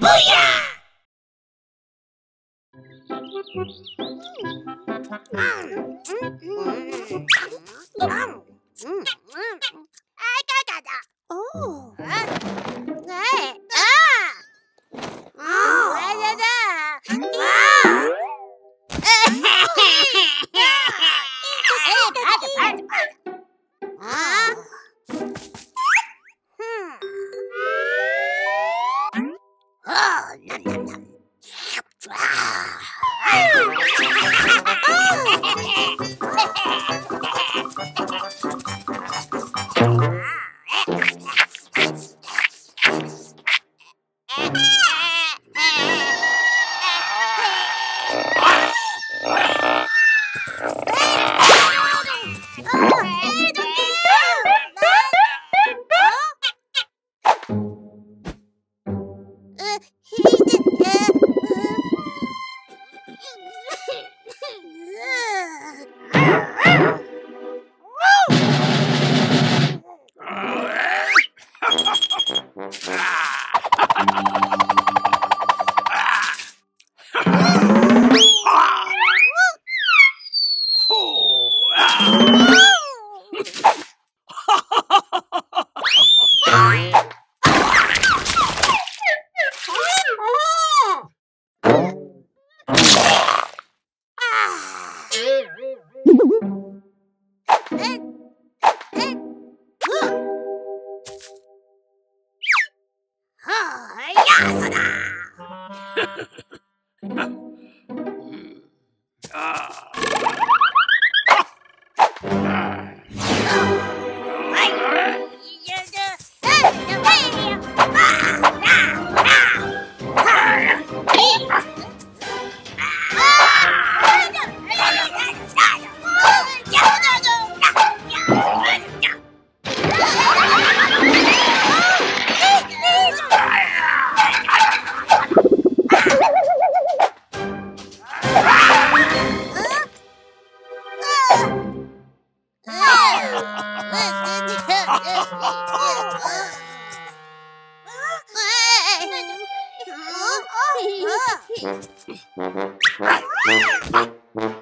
Booyah! Ah! Oh, ah. Ha! Mm-hmm.